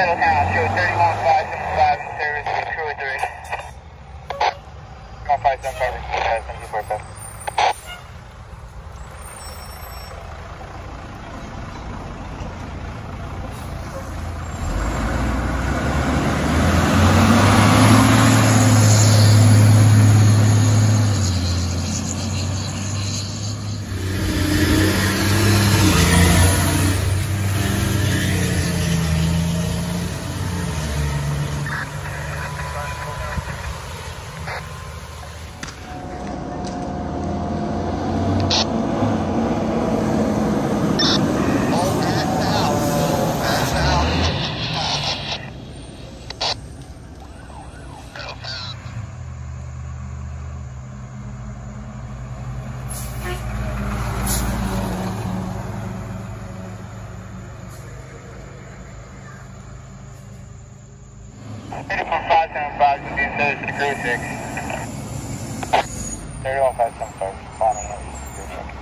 Middletown, show 575 to be associated to crew 6. 31 575, responding.